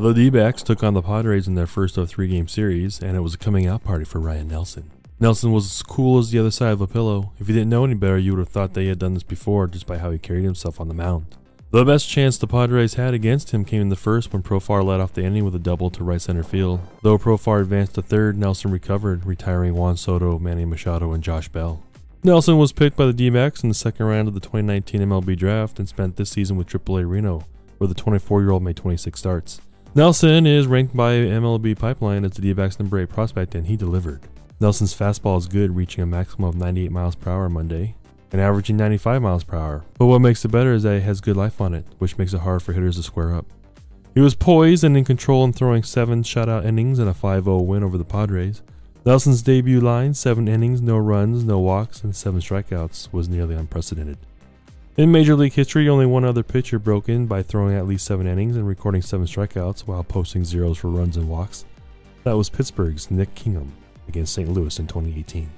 The D-backs took on the Padres in their first of three game series, and it was a coming out party for Ryne Nelson. Nelson was as cool as the other side of a pillow. If you didn't know any better, you would have thought that he had done this before just by how he carried himself on the mound. The best chance the Padres had against him came in the first when Profar led off the inning with a double to right center field. Though Profar advanced to third, Nelson recovered, retiring Juan Soto, Manny Machado, and Josh Bell. Nelson was picked by the D-backs in the second round of the 2019 MLB draft and spent this season with AAA Reno, where the 24-year-old made 26 starts. Nelson is ranked by MLB Pipeline as the D-backs number 8 prospect, and he delivered. Nelson's fastball is good, reaching a maximum of 98 miles per hour Monday and averaging 95 miles per hour. But what makes it better is that it has good life on it, which makes it hard for hitters to square up. He was poised and in control in throwing seven shutout innings and a 5-0 win over the Padres. Nelson's debut line, seven innings, no runs, no walks, and seven strikeouts, was nearly unprecedented. In Major League history, only one other pitcher broke in by throwing at least seven innings and recording seven strikeouts while posting zeros for runs and walks. That was Pittsburgh's Nick Kingham against St. Louis in 2018.